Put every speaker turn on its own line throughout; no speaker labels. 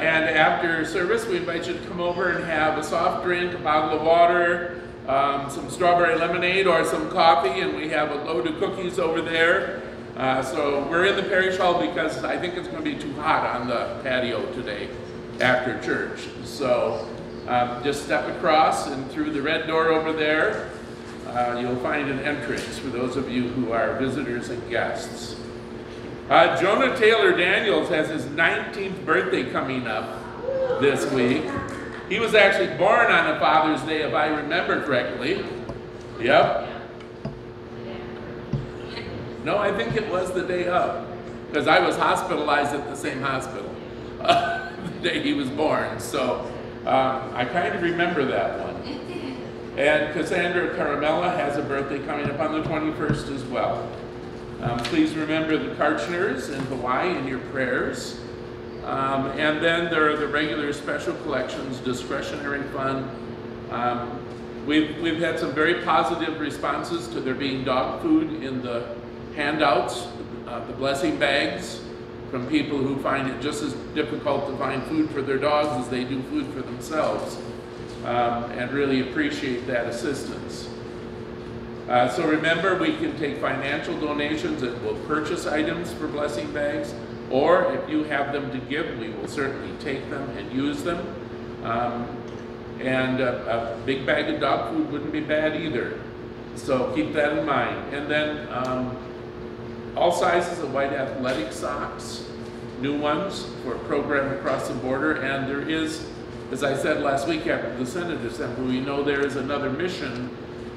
and after service, we invite you to come over and have a soft drink, a bottle of water, um, some strawberry lemonade, or some coffee, and we have a load of cookies over there. Uh, so we're in the parish hall because I think it's going to be too hot on the patio today after church. So um, just step across and through the red door over there, uh, you'll find an entrance for those of you who are visitors and guests. Uh, Jonah Taylor Daniels has his 19th birthday coming up this week. He was actually born on a Father's Day, if I remember correctly. Yep. No, I think it was the day of, because I was hospitalized at the same hospital uh, the day he was born. So um, I kind of remember that one. And Cassandra Caramella has a birthday coming up on the 21st as well. Um, please remember the Karchners in Hawaii in your prayers. Um, and then there are the regular special collections, discretionary fund. Um, we've, we've had some very positive responses to there being dog food in the handouts, uh, the blessing bags, from people who find it just as difficult to find food for their dogs as they do food for themselves, um, and really appreciate that assistance. Uh, so remember, we can take financial donations and we'll purchase items for blessing bags, or if you have them to give, we will certainly take them and use them. Um, and a, a, big bag of dog food wouldn't be bad either. So keep that in mind. And then um, all sizes of white athletic socks, new ones for a program across the border, and there is, as I said last week after the Synod Assembly, we know there is another mission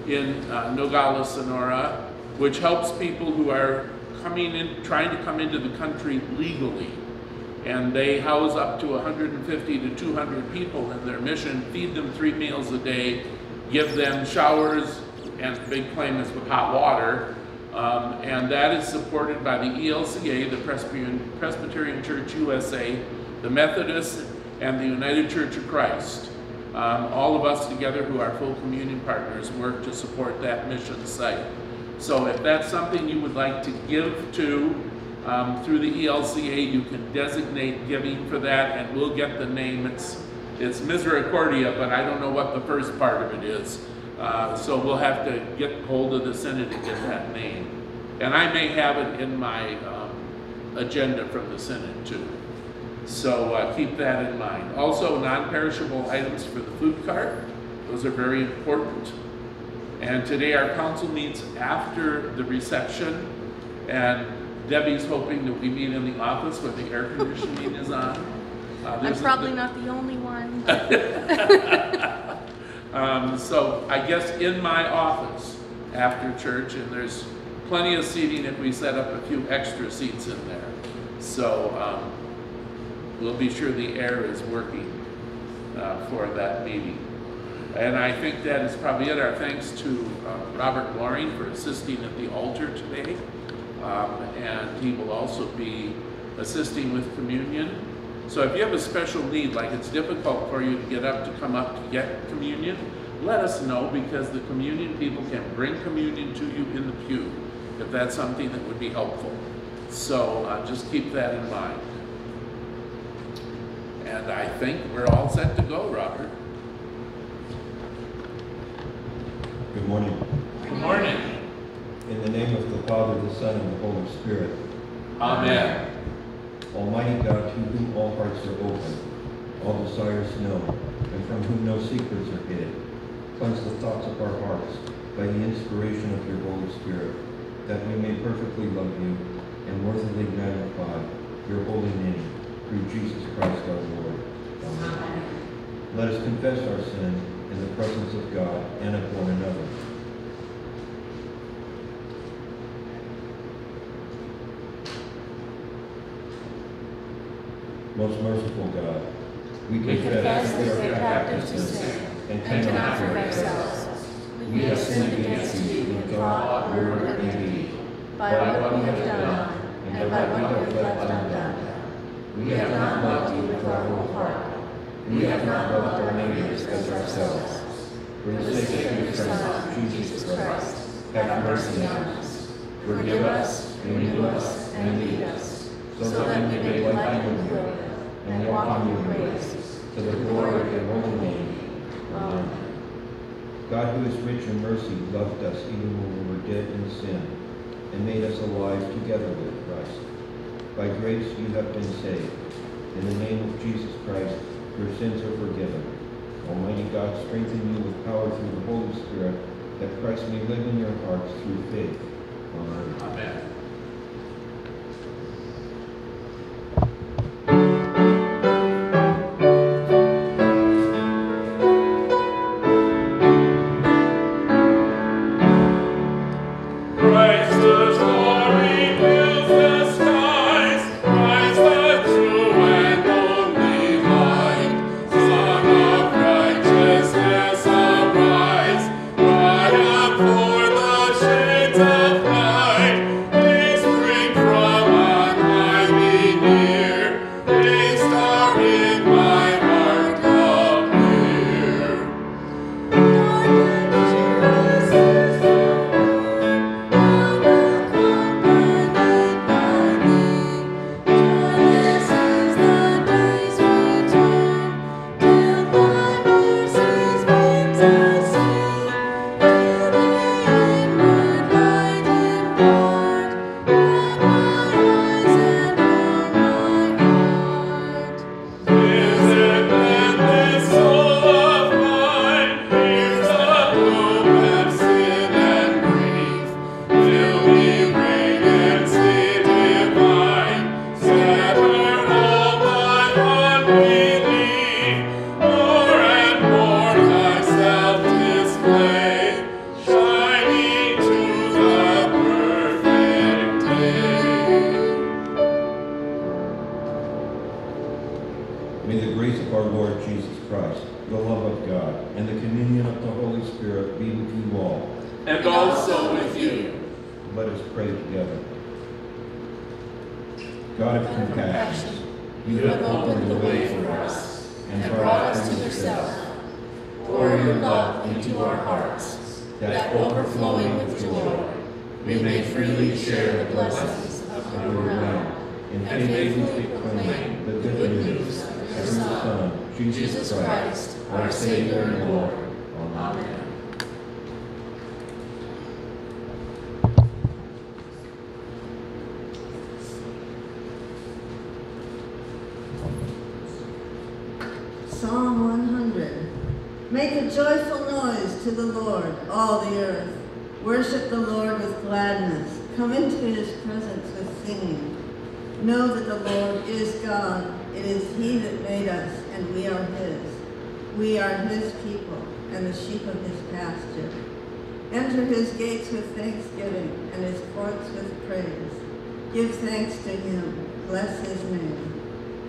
in uh, Nogales, Sonora, which helps people who are coming in, trying to come into the country legally. And they house up to 150 to 200 people in their mission, feed them three meals a day, give them showers, and the big claim is with hot water, um, and that is supported by the ELCA, the Presbyterian, Presbyterian Church USA, the Methodist, and the United Church of Christ. Um, all of us together who are full communion partners work to support that mission site. So if that's something you would like to give to um, through the ELCA, you can designate giving for that and we'll get the name. It's, it's Misericordia, but I don't know what the first part of it is. Uh, so we'll have to get hold of the synod to get that name. And I may have it in my um, agenda from the synod too. So uh, keep that in mind. Also, non-perishable items for the food cart. Those are very important. And today our council meets after the reception. And Debbie's hoping that we meet in the office where the air conditioning is on.
Uh, I'm probably not the only one.
Um, so I guess in my office after church, and there's plenty of seating if we set up a few extra seats in there. So um, we'll be sure the air is working uh, for that meeting. And I think that is probably it. Our thanks to uh, Robert Loring for assisting at the altar today. Um, and he will also be assisting with communion so if you have a special need, like it's difficult for you to get up to come up to get communion, let us know because the communion people can bring communion to you in the pew if that's something that would be helpful. So uh, just keep that in mind. And I think we're all set to go, Robert.
Good morning.
Good morning.
In the name of the Father, the Son, and the Holy Spirit.
Amen.
Almighty God, to whom all hearts are open, all desires known, and from whom no secrets are hid, cleanse the thoughts of our hearts by the inspiration of your Holy Spirit, that we may perfectly love you and worthily magnify your holy name through Jesus Christ our Lord. Amen. Let us confess our sin in the presence of God and of one another. Most merciful God, we confess that we are captives to sin and cannot free ourselves. We have sinned against you in thought, word, and deed, by what we have done and by what we have left undone. We have not loved you with our whole heart we have not loved our neighbors as ourselves. Sake of your Son, Jesus Christ, have mercy on us. Forgive us, renew us, and lead us, so that we may light your will and walk in your ways, to the glory of your holy name. Amen. God, who is rich in mercy, loved us even when we were dead in sin, and made us alive together with Christ. By grace you have been saved. In the name of Jesus Christ, your sins are forgiven. Almighty God, strengthen you with power through the Holy Spirit, that Christ may live in your hearts through faith. Amen.
Amen.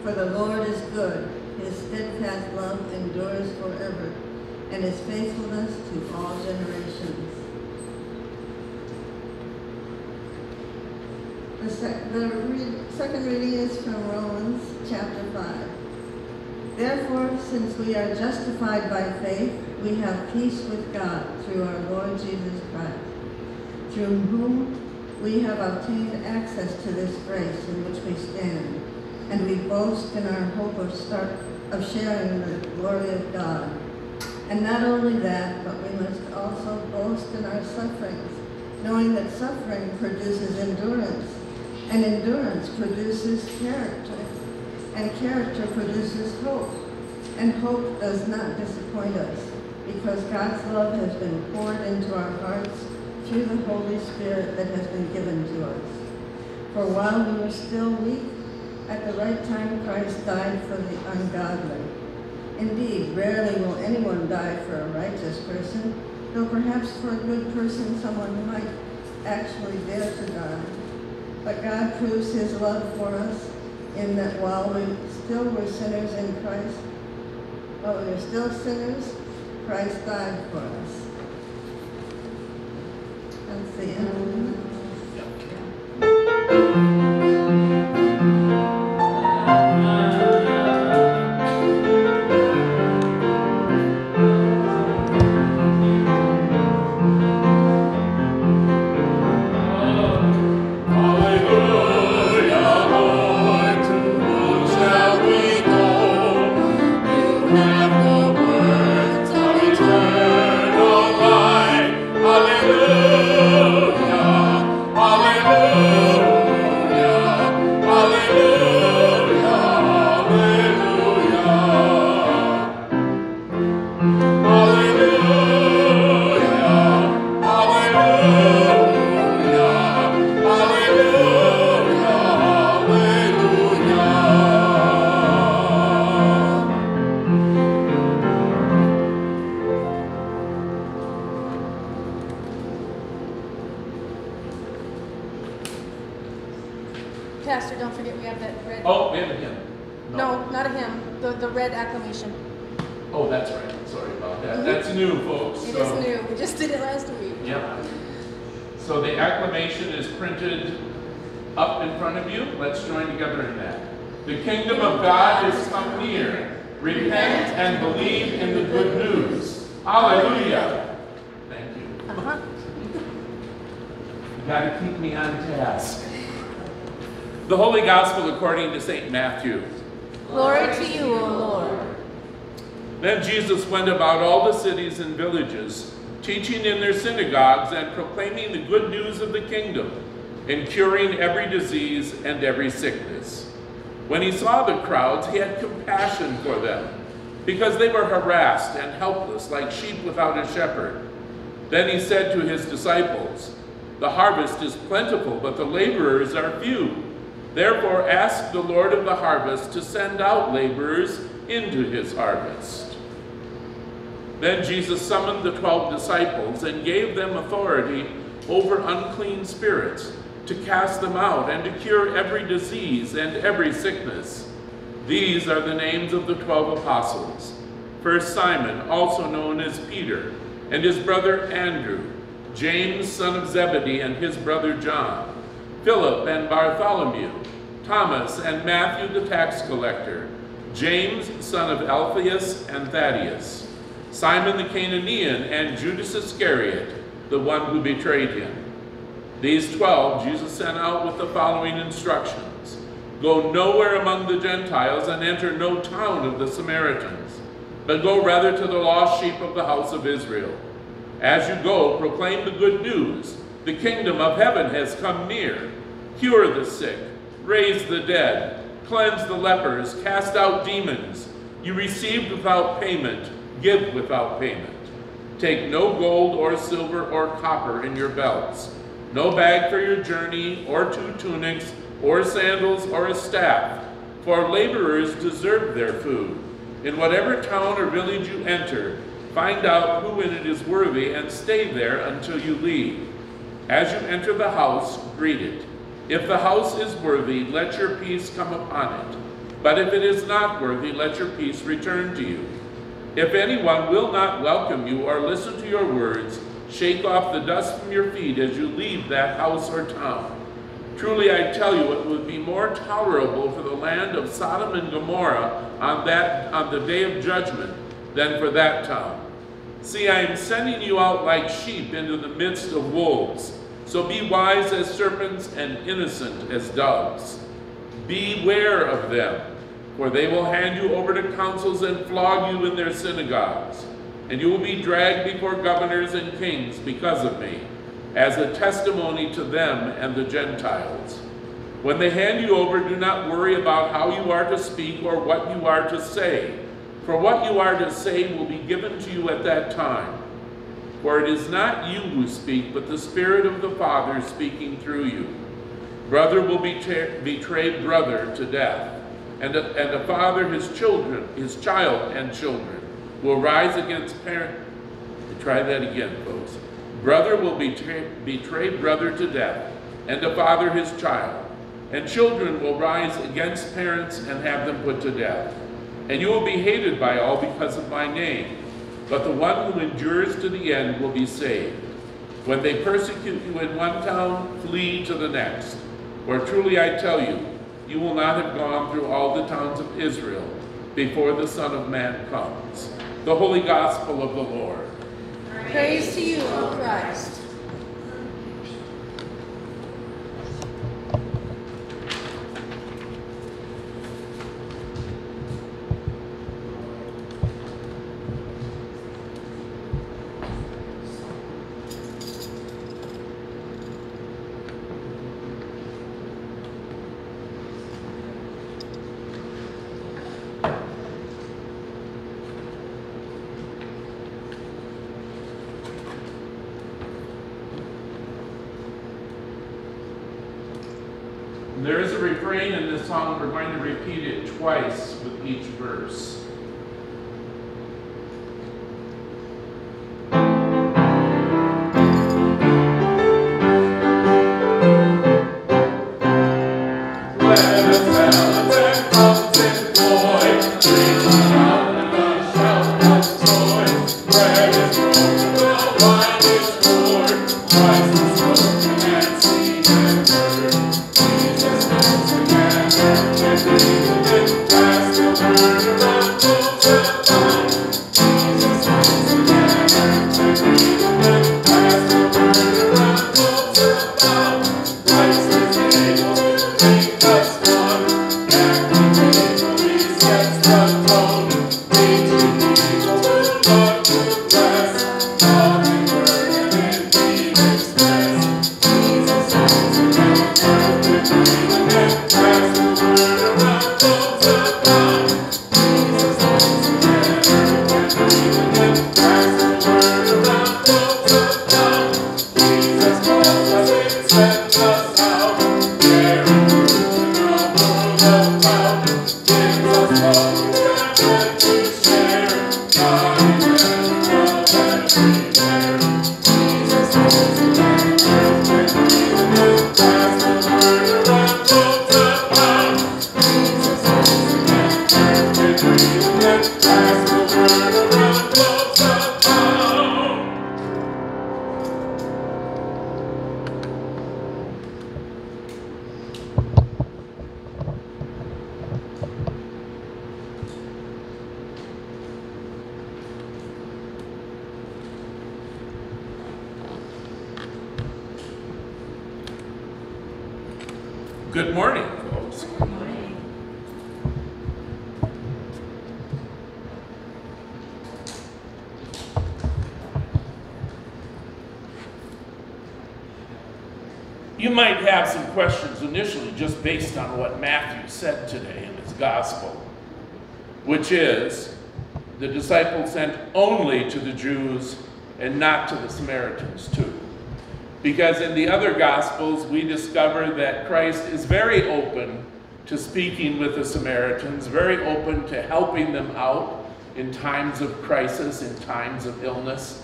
For the
Lord
is good. His steadfast love endures forever, and his faithfulness to all generations. The, sec- the re- second reading is from Romans chapter 5. Therefore, since we are justified by faith, we have peace with God through our Lord Jesus Christ, through whom we have obtained access to this grace in which we stand, and we boast in our hope of start of sharing the glory of God. And not only that, but we must also boast in our sufferings, knowing that suffering produces endurance, and endurance produces character, and character produces hope. And hope does not disappoint us, because God's love has been poured into our hearts through the Holy Spirit that has been given to us. For while we were still weak, at the right time Christ died for the ungodly. Indeed, rarely will anyone die for a righteous person, though perhaps for a good person someone might actually dare to die. But God proves his love for us in that while we still were sinners in Christ, while we were still sinners, Christ died for us. That's the end.
Disease and every sickness. When he saw the crowds, he had compassion for them, because they were harassed and helpless like sheep without a shepherd. Then he said to his disciples, The harvest is plentiful, but the laborers are few. Therefore ask the Lord of the harvest to send out laborers into his harvest. Then Jesus summoned the twelve disciples and gave them authority over unclean spirits to cast them out and to cure every disease and every sickness. These are the names of the twelve apostles. First Simon, also known as Peter, and his brother Andrew, James, son of Zebedee, and his brother John, Philip and Bartholomew, Thomas and Matthew the tax collector, James, son of Alphaeus and Thaddeus, Simon the Cananaean, and Judas Iscariot, the one who betrayed him. These twelve Jesus sent out with the following instructions Go nowhere among the Gentiles and enter no town of the Samaritans, but go rather to the lost sheep of the house of Israel. As you go, proclaim the good news. The kingdom of heaven has come near. Cure the sick, raise the dead, cleanse the lepers, cast out demons. You received without payment, give without payment. Take no gold or silver or copper in your belts, no bag for your journey, or two tunics, or sandals, or a staff, for laborers deserve their food. In whatever town or village you enter, find out who in it is worthy, and stay there until you leave. As you enter the house, greet it. If the house is worthy, let your peace come upon it. But if it is not worthy, let your peace return to you. If anyone will not welcome you or listen to your words, shake off the dust from your feet as you leave that house or town. Truly I tell you, it would be more tolerable for the land of Sodom and Gomorrah on that on the day of judgment than for that town. See, I am sending you out like sheep into the midst of wolves. So be wise as serpents and innocent as doves. Beware of them, for they will hand you over to councils and flog you in their synagogues. And you will be dragged before governors and kings because of me, as a testimony to them and the Gentiles. When they hand you over, do not worry about how you are to speak or what you are to say, for what you are to say will be given to you at that time. For it is not you who speak, but the Spirit of the Father speaking through you. Brother will betray, betray brother to death, and a, and a father his children, his child and children will rise against parent. Try that again, folks. Brother will betray, betray brother to death, and a father his child. And children will rise against parents and have them put to death. And you will be hated by all because of my name. But the one who endures to the end will be saved. When they persecute you in one town, flee to the next. For truly I tell you, you will not have gone through all the towns of Israel before the Son of Man comes. The Holy Gospel of the Lord.
Praise to you, O Christ.
Sent only to the Jews and not to the Samaritans too. Because in the other Gospels, we discover that Christ is very open to speaking with the Samaritans, very open to helping them out in times of crisis, in times of illness.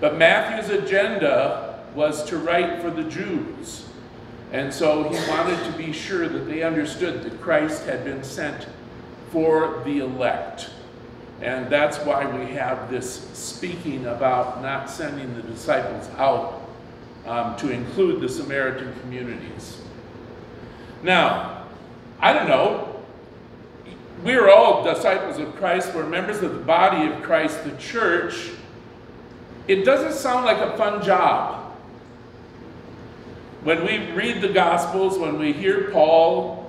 But Matthew's agenda was to write for the Jews. And so he wanted to be sure that they understood that Christ had been sent for the elect. And that's why we have this speaking about not sending the disciples out um, to include the Samaritan communities. Now, I don't know. We're all disciples of Christ. We're members of the body of Christ, the church. It doesn't sound like a fun job. When we read the Gospels, when we hear Paul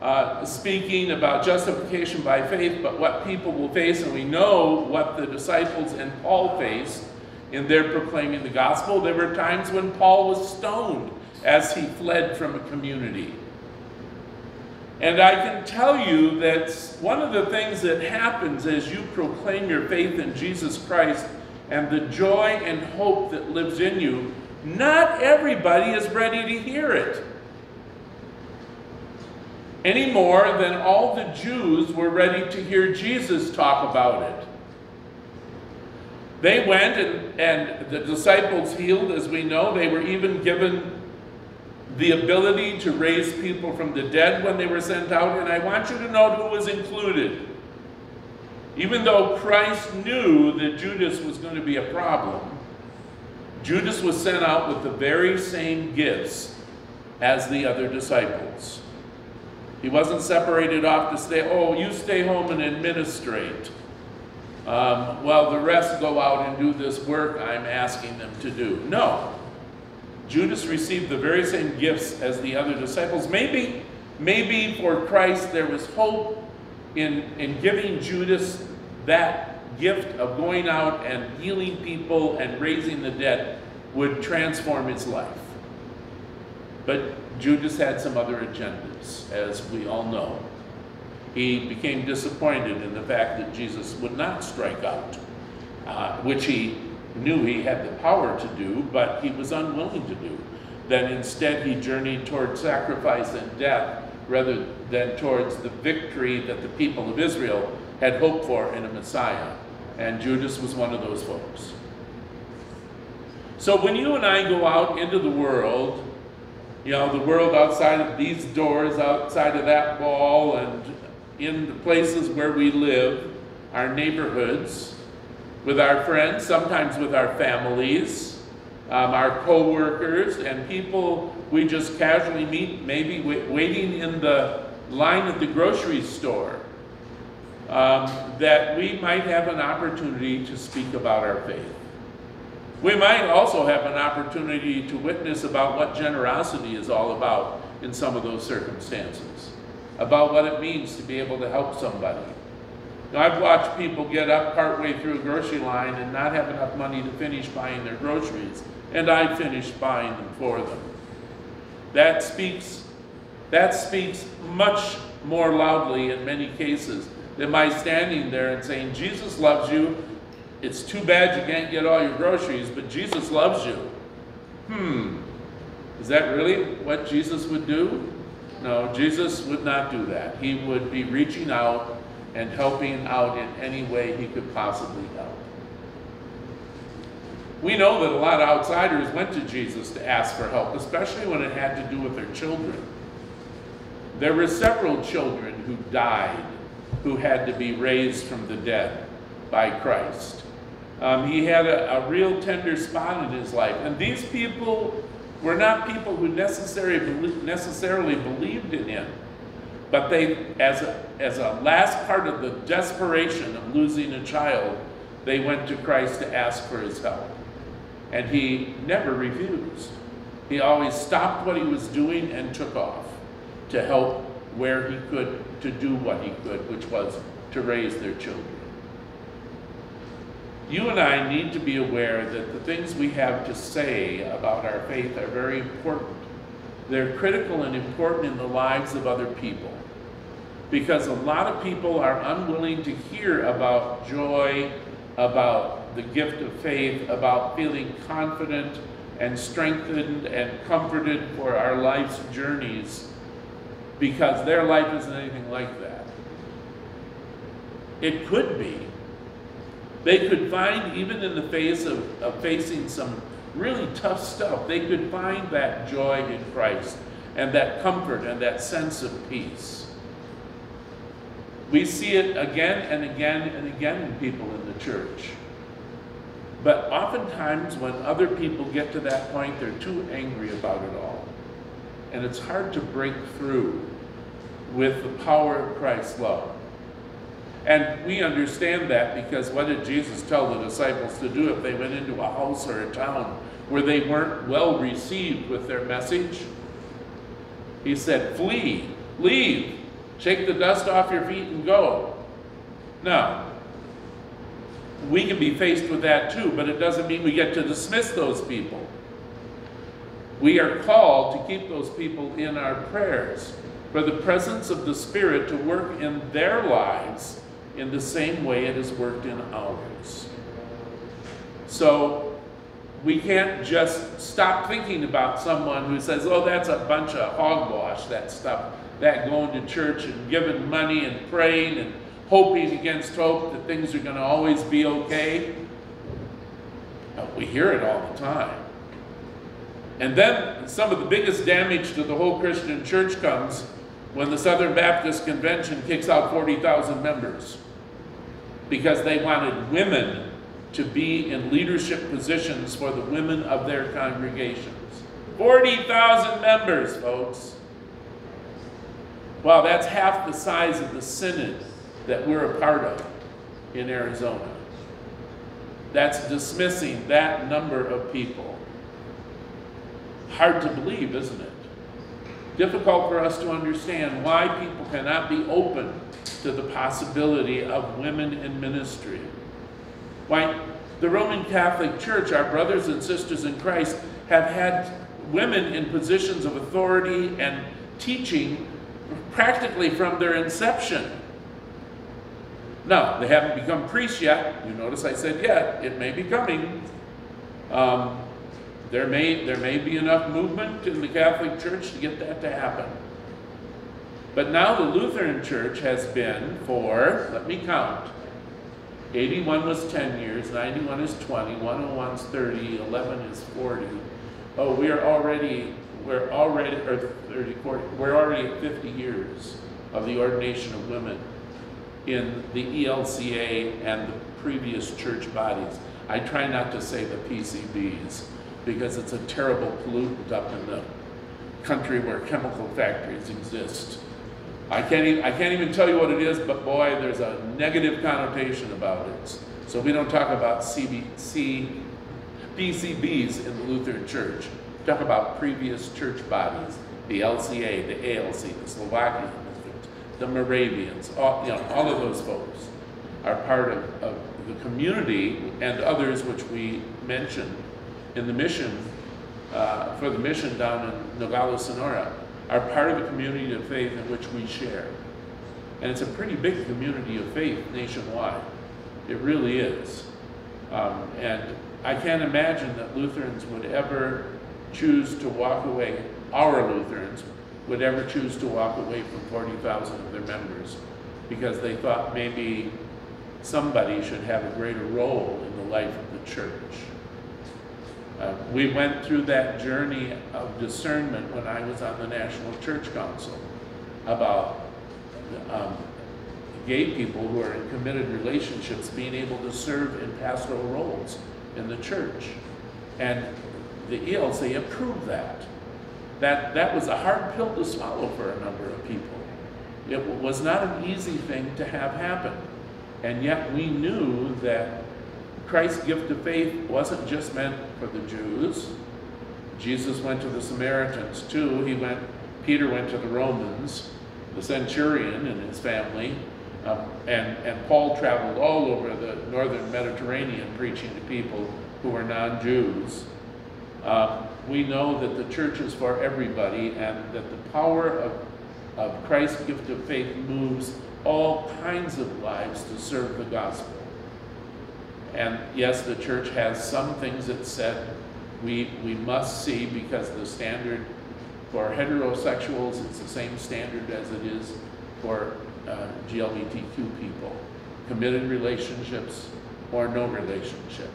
uh, speaking about justification by faith, but what people will face, and we know what the disciples and Paul faced in their proclaiming the gospel. There were times when Paul was stoned as he fled from a community. And I can tell you that one of the things that happens as you proclaim your faith in Jesus Christ and the joy and hope that lives in you, not everybody is ready to hear it. Any more than all the Jews were ready to hear Jesus talk about it. They went and, and the disciples healed, as we know. They were even given the ability to raise people from the dead when they were sent out. And I want you to note who was included. Even though Christ knew that Judas was going to be a problem, Judas was sent out with the very same gifts as the other disciples. He wasn't separated off to say, oh, you stay home and administrate. Um, while the rest go out and do this work I'm asking them to do. No. Judas received the very same gifts as the other disciples. Maybe, maybe for Christ there was hope in, in giving Judas that gift of going out and healing people and raising the dead would transform his life. But Judas had some other agendas, as we all know he became disappointed in the fact that Jesus would not strike out, uh, which he knew he had the power to do, but he was unwilling to do. Then instead he journeyed towards sacrifice and death rather than towards the victory that the people of Israel had hoped for in a Messiah. And Judas was one of those folks. So when you and I go out into the world, you know, the world outside of these doors, outside of that wall, and in the places where we live, our neighborhoods, with our friends, sometimes with our families, um, our co-workers, and people we just casually meet, maybe waiting in the line at the grocery store, um, that we might have an opportunity to speak about our faith. We might also have an opportunity to witness about what generosity is all about in some of those circumstances, about what it means to be able to help somebody. Now, I've watched people get up partway through a grocery line and not have enough money to finish buying their groceries, and I finished buying them for them. That speaks, that speaks much more loudly in many cases than my standing there and saying, Jesus loves you. It's too bad you can't get all your groceries, but Jesus loves you. Hmm, is that really what Jesus would do? No, Jesus would not do that. He would be reaching out and helping out in any way he could possibly help. We know that a lot of outsiders went to Jesus to ask for help, especially when it had to do with their children. There were several children who died who had to be raised from the dead by Christ. Um, he had a, a real tender spot in his life. And these people were not people who necessarily, necessarily believed in him. But they, as a, as a last part of the desperation of losing a child, they went to Christ to ask for his help. And he never refused. He always stopped what he was doing and took off to help where he could, to do what he could, which was to raise their children. You and I need to be aware that the things we have to say about our faith are very important. They're critical and important in the lives of other people. Because a lot of people are unwilling to hear about joy, about the gift of faith, about feeling confident and strengthened and comforted for our life's journeys because their life isn't anything like that. It could be. They could find, even in the face of, of facing some really tough stuff, they could find that joy in Christ and that comfort and that sense of peace. We see it again and again and again in people in the church. But oftentimes, when other people get to that point, they're too angry about it all. And it's hard to break through with the power of Christ's love. And we understand that because what did Jesus tell the disciples to do if they went into a house or a town where they weren't well received with their message? He said, Flee, leave, shake the dust off your feet and go. Now, we can be faced with that too, but it doesn't mean we get to dismiss those people. We are called to keep those people in our prayers for the presence of the Spirit to work in their lives in the same way it has worked in ours. So we can't just stop thinking about someone who says, oh, that's a bunch of hogwash, that stuff, that going to church and giving money and praying and hoping against hope that things are going to always be okay. We hear it all the time. And then some of the biggest damage to the whole Christian church comes when the Southern Baptist Convention kicks out 40,000 members because they wanted women to be in leadership positions for the women of their congregations. 40,000 members, folks. Well, that's half the size of the synod that we're a part of in Arizona. That's dismissing that number of people. Hard to believe, isn't it? Difficult for us to understand why people cannot be open to the possibility of women in ministry. Why the Roman Catholic Church, our brothers and sisters in Christ, have had women in positions of authority and teaching practically from their inception. Now, they haven't become priests yet. You notice I said yet. It may be coming. Um, there may, there may be enough movement in the Catholic Church to get that to happen. But now the Lutheran Church has been for, let me count, 81 was 10 years, 91 is 20, 101 is 30, 11 is 40. Oh, we are already, we're already, or 30, 40, we're already at 50 years of the ordination of women in the ELCA and the previous church bodies. I try not to say the PCBs because it's a terrible pollutant up in the country where chemical factories exist. I can't even, I can't even tell you what it is, but boy, there's a negative connotation about it. So we don't talk about CB, C, PCBs in the Lutheran Church. We talk about previous church bodies, the LCA, the ALC, the Slovakian the Moravians, all, you know, all of those folks are part of, of the community and others which we mentioned in the mission, uh, for the mission down in Nogales, Sonora, are part of a community of faith in which we share. And it's a pretty big community of faith nationwide. It really is. Um, and I can't imagine that Lutherans would ever choose to walk away, our Lutherans would ever choose to walk away from 40,000 of their members because they thought maybe somebody should have a greater role in the life of the church. Uh, we went through that journey of discernment when I was on the National Church Council about um, gay people who are in committed relationships being able to serve in pastoral roles in the church. And the ELC approved that. That, that was a hard pill to swallow for a number of people. It was not an easy thing to have happen. And yet we knew that Christ's gift of faith wasn't just meant for the Jews. Jesus went to the Samaritans too. He went, Peter went to the Romans, the centurion and his family, um, and, and Paul traveled all over the northern Mediterranean preaching to people who were non-Jews. Um, we know that the church is for everybody and that the power of, of Christ's gift of faith moves all kinds of lives to serve the gospel. And yes, the church has some things that said we, we must see because the standard for heterosexuals is the same standard as it is for uh, GLBTQ people. Committed relationships or no relationship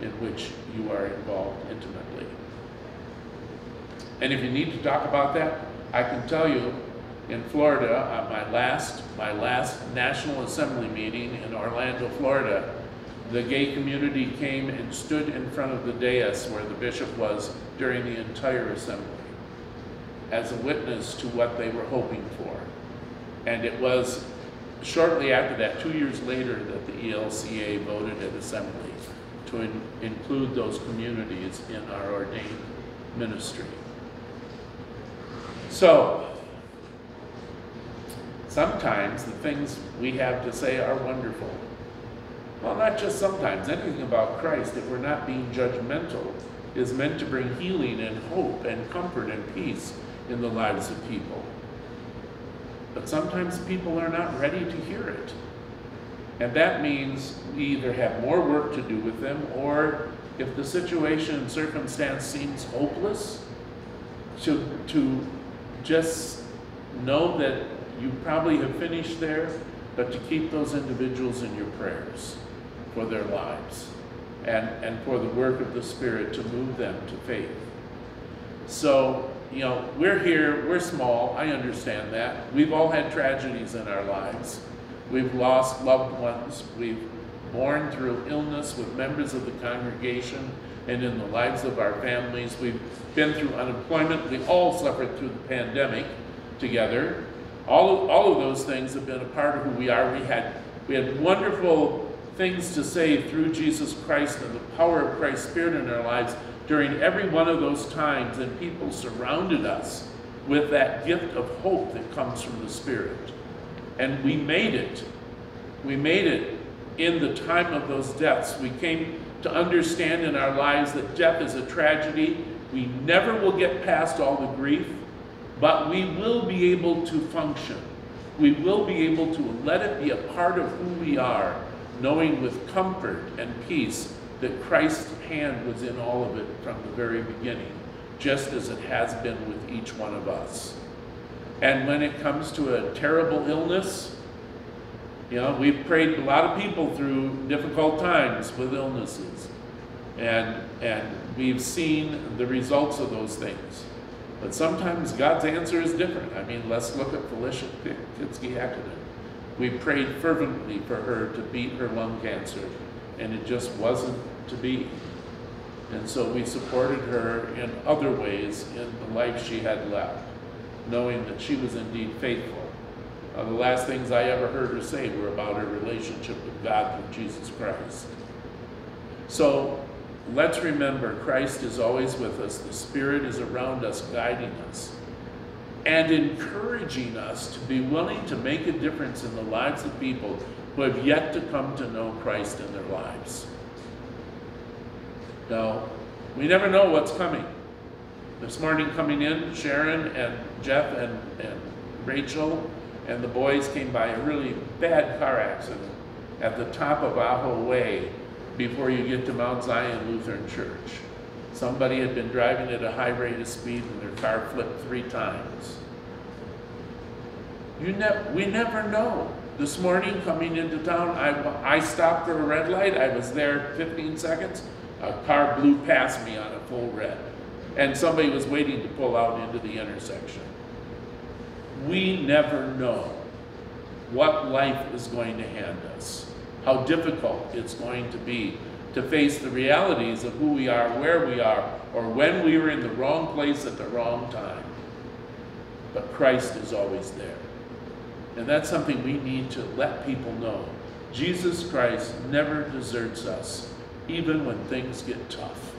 in which you are involved intimately. And if you need to talk about that, I can tell you in Florida, on my last, my last National Assembly meeting in Orlando, Florida, the gay community came and stood in front of the dais where the bishop was during the entire assembly as a witness to what they were hoping for. And it was shortly after that, two years later, that the ELCA voted at assembly to in- include those communities in our ordained ministry. So, sometimes the things we have to say are wonderful. Well, not just sometimes. Anything about Christ, if we're not being judgmental, is meant to bring healing and hope and comfort and peace in the lives of people. But sometimes people are not ready to hear it. And that means we either have more work to do with them, or if the situation and circumstance seems hopeless, to, to just know that you probably have finished there, but to keep those individuals in your prayers for their lives and, and for the work of the Spirit to move them to faith. So, you know, we're here, we're small, I understand that. We've all had tragedies in our lives. We've lost loved ones, we've borne through illness with members of the congregation and in the lives of our families. We've been through unemployment, we all suffered through the pandemic together. All of, all of those things have been a part of who we are. We had, we had wonderful things to say through Jesus Christ and the power of Christ's Spirit in our lives during every one of those times, and people surrounded us with that gift of hope that comes from the Spirit. And we made it. We made it in the time of those deaths. We came to understand in our lives that death is a tragedy. We never will get past all the grief, but we will be able to function. We will be able to let it be a part of who we are, knowing with comfort and peace that Christ's hand was in all of it from the very beginning, just as it has been with each one of us. And when it comes to a terrible illness, you know, we've prayed a lot of people through difficult times with illnesses. And, and we've seen the results of those things. But sometimes God's answer is different. I mean, let's look at Felicia Kitsky Hakanen. We prayed fervently for her to beat her lung cancer, and it just wasn't to be. And so we supported her in other ways in the life she had left, knowing that she was indeed faithful Uh, the last things I ever heard her say were about her relationship with God through Jesus Christ. So let's remember Christ is always with us, the Spirit is around us, guiding us, and encouraging us to be willing to make a difference in the lives of people who have yet to come to know Christ in their lives. Now, we never know what's coming. This morning coming in, Sharon and Jeff and, and Rachel and the boys came by a really bad car accident at the top of Ajo Way before you get to Mount Zion Lutheran Church. Somebody had been driving at a high rate of speed and their car flipped three times. You ne- we never know. This morning coming into town, I, I stopped at a red light. I was there 15 seconds. A car blew past me on a full red. And somebody was waiting to pull out into the intersection. We never know what life is going to hand us, how difficult it's going to be to face the realities of who we are, where we are, or when we were in the wrong place at the wrong time. But Christ is always there. And that's something we need to let people know. Jesus Christ never deserts us, even when things get tough.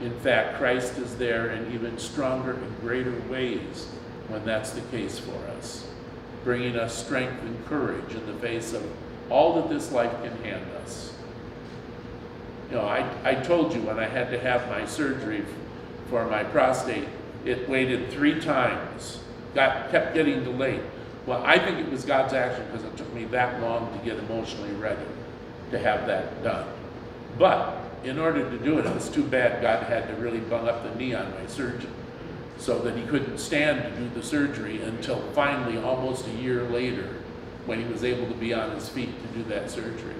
In fact, Christ is there in even stronger and greater ways when that's the case for us, bringing us strength and courage in the face of all that this life can hand us. I, I told you when I had to have my surgery for my prostate, it waited three times, got, kept getting delayed. Well, I think it was God's action because it took me that long to get emotionally ready to have that done. But in order to do it, it was too bad God had to really bung up the knee on my surgeon so that he couldn't stand to do the surgery until finally, almost a year later, when he was able to be on his feet to do that surgery.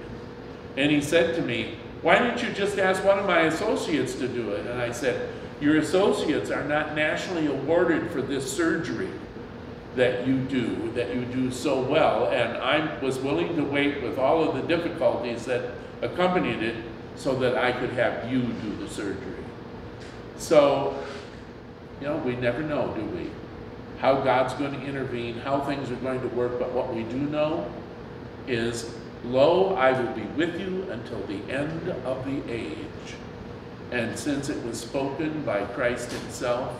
And he said to me, Why didn't you just ask one of my associates to do it? And I said, Your associates are not nationally awarded for this surgery that you do, that you do so well. And I was willing to wait with all of the difficulties that accompanied it so that I could have you do the surgery. So, you know, we never know, do we? How God's going to intervene, how things are going to work, but what we do know is, Lo, I will be with you until the end of the age. And since it was spoken by Christ himself,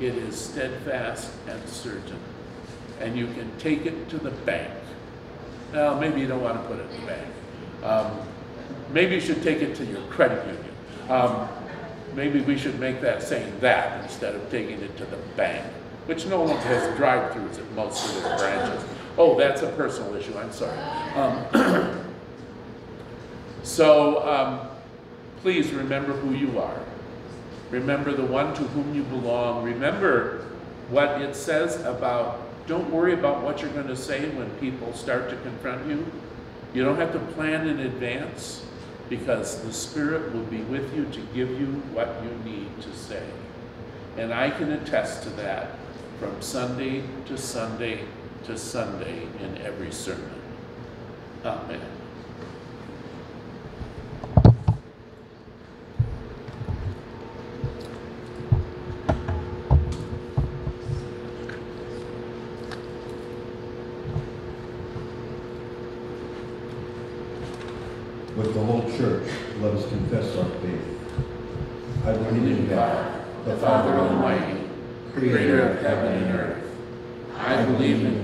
it is steadfast and certain. And you can take it to the bank. Now, maybe you don't want to put it in the bank. Um, maybe you should take it to your credit union. Um, maybe we should make that saying that instead of taking it to the bank, which no longer has drive-throughs at most of their branches. Oh, that's a personal issue, I'm sorry. Um, so, um, please remember who you are. Remember the one to whom you belong. Remember what it says about, don't worry about what you're going to say when people start to confront you. You don't have to plan in advance because the Spirit will be with you to give you what you need to say. And I can attest to that from Sunday to Sunday to Sunday in every sermon. Amen.
With the whole church, let us confess our faith. I believe in God,
the Father Almighty, creator of heaven and earth. I believe in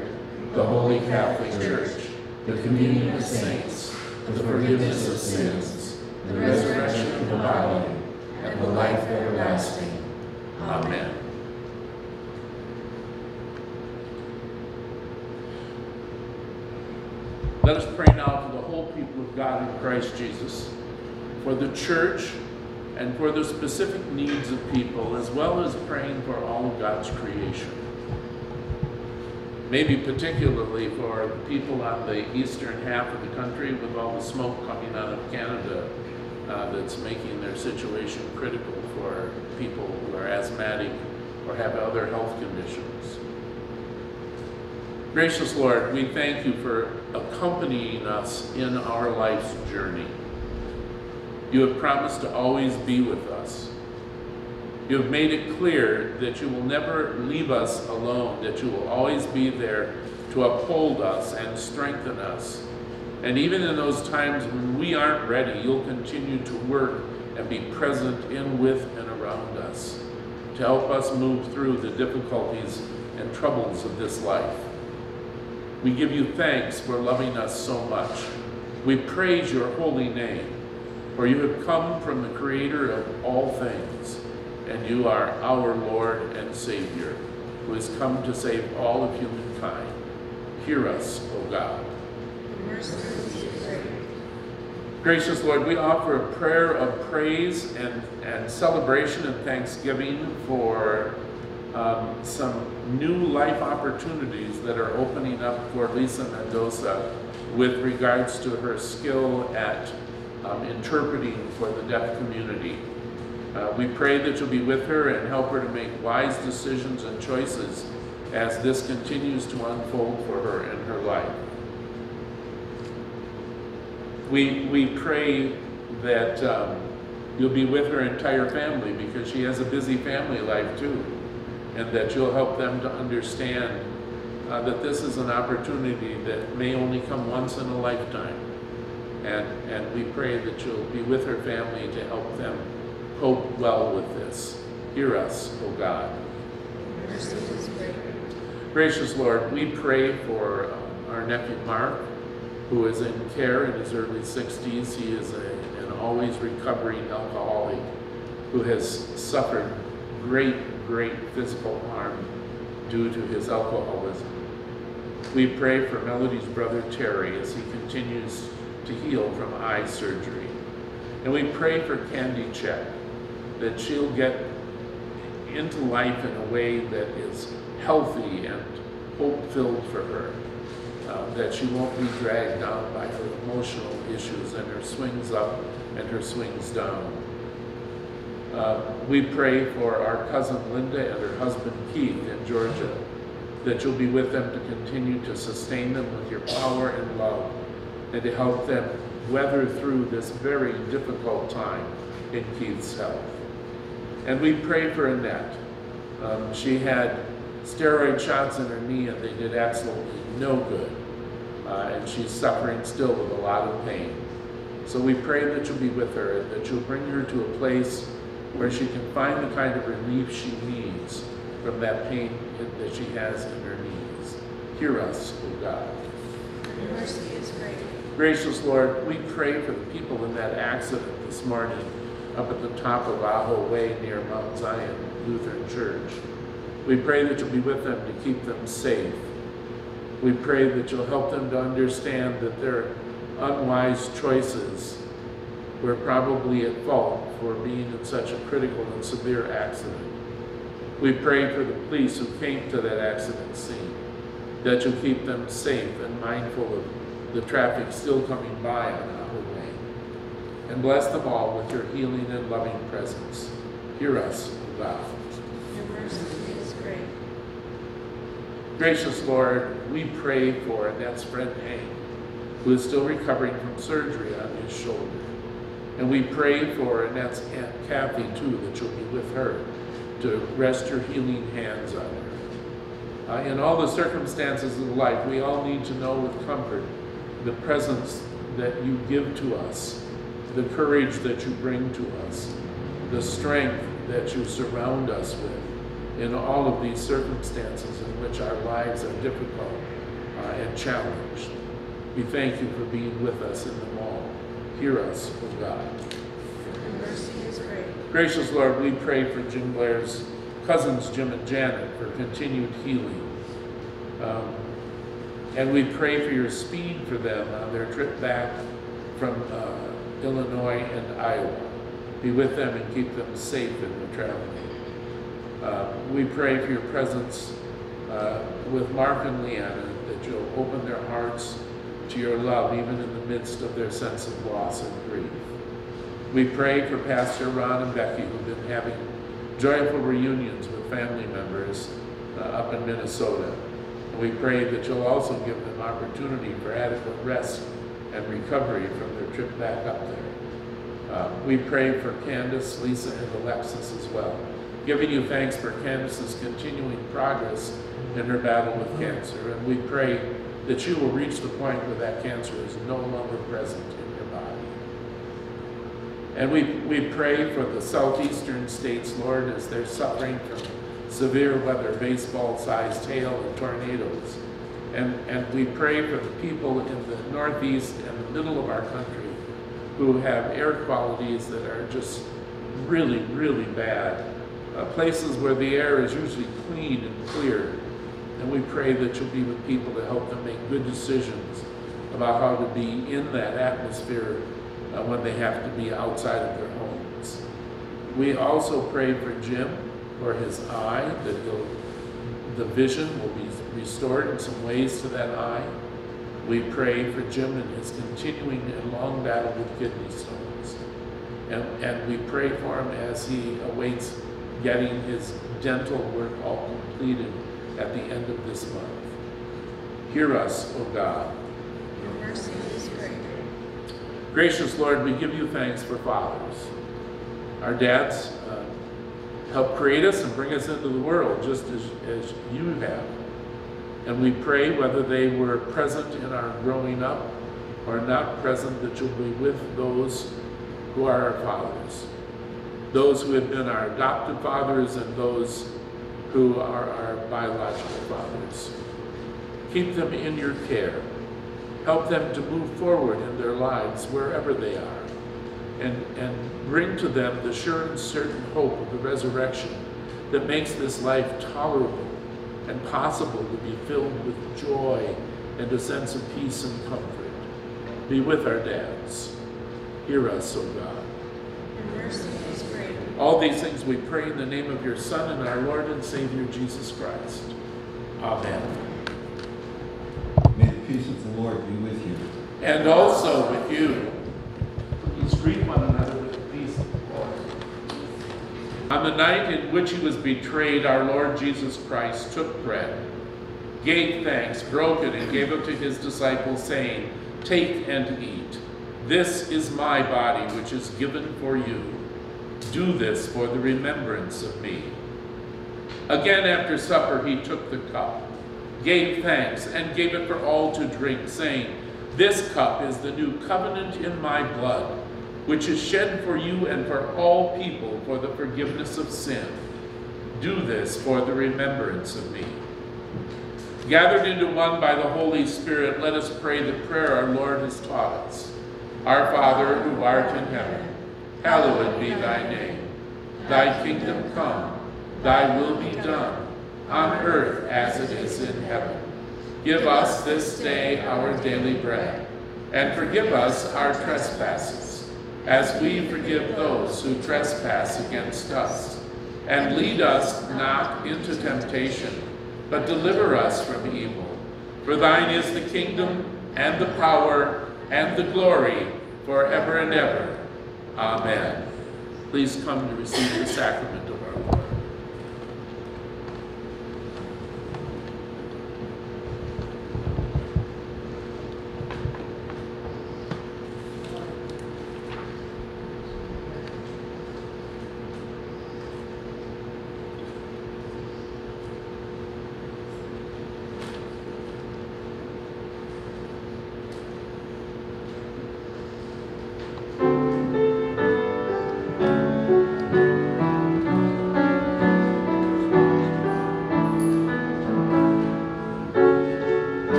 the Holy Catholic Church, the communion of saints, the forgiveness of sins, the resurrection of the body, and the life everlasting. Amen. Let us pray now for the whole people of God in Christ Jesus, for the church, and for the specific needs of people, as well as praying for all of God's creation. Maybe particularly for people on the eastern half of the country with all the smoke coming out of Canada uh, that's making their situation critical for people who are asthmatic or have other health conditions. Gracious Lord, we thank you for accompanying us in our life's journey. You have promised to always be with us. You have made it clear that you will never leave us alone, that you will always be there to uphold us and strengthen us. And even in those times when we aren't ready, you'll continue to work and be present in, with, and around us to help us move through the difficulties and troubles of this life. We give you thanks for loving us so much. We praise your holy name, for you have come from the Creator of all things, and you are our Lord and Savior, who has come to save all of humankind. Hear us, O God. Gracious Lord, we offer a prayer of praise and, and celebration and thanksgiving for um, some new life opportunities that are opening up for Lisa Mendoza with regards to her skill at um, interpreting for the deaf community. Uh, we pray that you'll be with her and help her to make wise decisions and choices as this continues to unfold for her in her life. We, we pray that um, you'll be with her entire family because she has a busy family life too. And that you'll help them to understand uh, that this is an opportunity that may only come once in a lifetime. And, and we pray that you'll be with her family to help them cope well with this. Hear us, O God. Gracious Lord, we pray for um, our nephew Mark, who is in care in his early 60s. He is a, an always recovering alcoholic who has suffered great, great physical harm due to his alcoholism. We pray for Melody's brother Terry as he continues to heal from eye surgery. And we pray for Candy Check, that she'll get into life in a way that is healthy and hope-filled for her. Uh, that she won't be dragged down by her emotional issues and her swings up and her swings down. Uh, we pray for our cousin Linda and her husband Keith in Georgia, that you'll be with them to continue to sustain them with your power and love, and to help them weather through this very difficult time in Keith's health. And we pray for Annette. Um, she had steroid shots in her knee and they did absolutely no good. Uh, and she's suffering still with a lot of pain. So we pray that you'll be with her and that you'll bring her to a place where she can find the kind of relief she needs from that pain that she has in her knees. Hear us, O God.
Your mercy is great.
Gracious Lord, we pray for the people in that accident this morning up at the top of Ajo Way near Mount Zion Lutheran Church. We pray that you'll be with them to keep them safe. We pray that you'll help them to understand that their unwise choices were probably at fault for being in such a critical and severe accident. We pray for the police who came to that accident scene, that you'll keep them safe and mindful of the traffic still coming by on. And bless them all with your healing and loving presence. Hear us, God.
Your mercy is great.
Gracious Lord, we pray for Annette's friend Hank, who is still recovering from surgery on his shoulder. And we pray for Annette's Aunt Kathy, too, that you'll be with her to rest your healing hands on her. Uh, in all the circumstances of life, we all need to know with comfort the presence that you give to us, the courage that you bring to us, the strength that you surround us with in all of these circumstances in which our lives are difficult uh, and challenged. We thank you for being with us in them all. Hear us, O God. Gracious Lord, we pray for Jim Blair's cousins, Jim and Janet, for continued healing. Um, and we pray for your speed for them on their trip back from uh, Illinois and Iowa. Be with them and keep them safe in the traveling. Uh, we pray for your presence uh, with Mark and Leanna, that you'll open their hearts to your love, even in the midst of their sense of loss and grief. We pray for Pastor Ron and Becky, who've been having joyful reunions with family members uh, up in Minnesota. We pray that you'll also give them opportunity for adequate rest and recovery from their trip back up there. Uh, we pray for Candace, Lisa, and Alexis as well, giving you thanks for Candace's continuing progress in her battle with cancer. And we pray that you will reach the point where that cancer is no longer present in your body. And we, we pray for the southeastern states, Lord, as they're suffering from severe weather, baseball-sized hail and tornadoes. And, and we pray for the people in the northeast and the middle of our country who have air qualities that are just really, really bad. Uh, places where the air is usually clean and clear. And we pray that you'll be with people to help them make good decisions about how to be in that atmosphere uh, when they have to be outside of their homes. We also pray for Jim, for his eye, that the vision will be restored in some ways to that eye. We pray for Jim and his continuing and long battle with kidney stones. And, and we pray for him as he awaits getting his dental work all completed at the end of this month. Hear us, O God.
Your mercy is great.
Gracious Lord, we give you thanks for fathers. Our dads uh, help create us and bring us into the world just as, as you have. And we pray whether they were present in our growing up or not present, that you'll be with those who are our fathers. Those who have been our adopted fathers and those who are our biological fathers. Keep them in your care. Help them to move forward in their lives wherever they are. And, and bring to them the sure and certain hope of the resurrection that makes this life tolerable and possible to be filled with joy and a sense of peace and comfort. Be with our dads. Hear us, O God.
Your mercy is great.
All these things we pray in the name of your Son and our Lord and Savior Jesus Christ. Amen.
May the peace of the Lord be with you.
And also with you. Please greet one another with the peace of the Lord. On the night in which he was betrayed, our Lord Jesus Christ took bread, gave thanks, broke it, and gave it to his disciples, saying, Take and eat. This is my body, which is given for you. Do this for the remembrance of me. Again, after supper, he took the cup, gave thanks, and gave it for all to drink, saying, This cup is the new covenant in my blood, which is shed for you and for all people for the forgiveness of sin. Do this for the remembrance of me. Gathered into one by the Holy Spirit, let us pray the prayer our Lord has taught us. Our Father, who art in heaven, hallowed be thy name. Thy kingdom come, thy will be done, on earth as it is in heaven. Give us this day our daily bread, and forgive us our trespasses, as we forgive those who trespass against us. And lead us not into temptation, but deliver us from evil. For thine is the kingdom, and the power, and the glory, forever and ever. Amen. Please come to receive the sacrament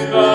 is the